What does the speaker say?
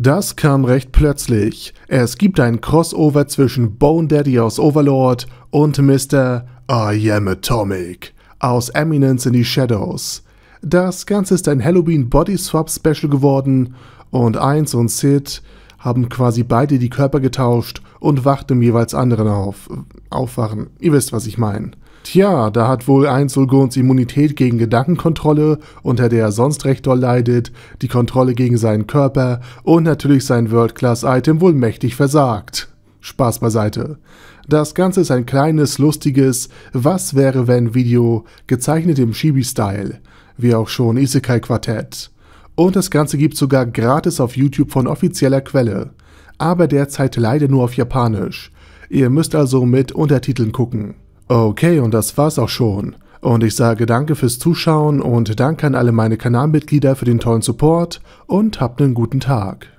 Das kam recht plötzlich. Es gibt ein Crossover zwischen Bone Daddy aus Overlord und Mr. I Am Atomic aus Eminence in the Shadows. Das Ganze ist ein Halloween Body Swap Special geworden und Eins und Sid haben quasi beide die Körper getauscht und wacht im jeweils anderen auf. Aufwachen. Ihr wisst, was ich meine. Tja, da hat wohl Einzelgons Immunität gegen Gedankenkontrolle, unter der er sonst recht doll leidet, die Kontrolle gegen seinen Körper und natürlich sein World-Class-Item wohl mächtig versagt. Spaß beiseite. Das Ganze ist ein kleines, lustiges Was wäre wenn Video, gezeichnet im Chibi-Style, wie auch schon Isekai Quartett. Und das Ganze gibt sogar gratis auf YouTube von offizieller Quelle, aber derzeit leider nur auf Japanisch. Ihr müsst also mit Untertiteln gucken. Okay, und das war's auch schon. Und ich sage danke fürs Zuschauen und danke an alle meine Kanalmitglieder für den tollen Support und habt einen guten Tag.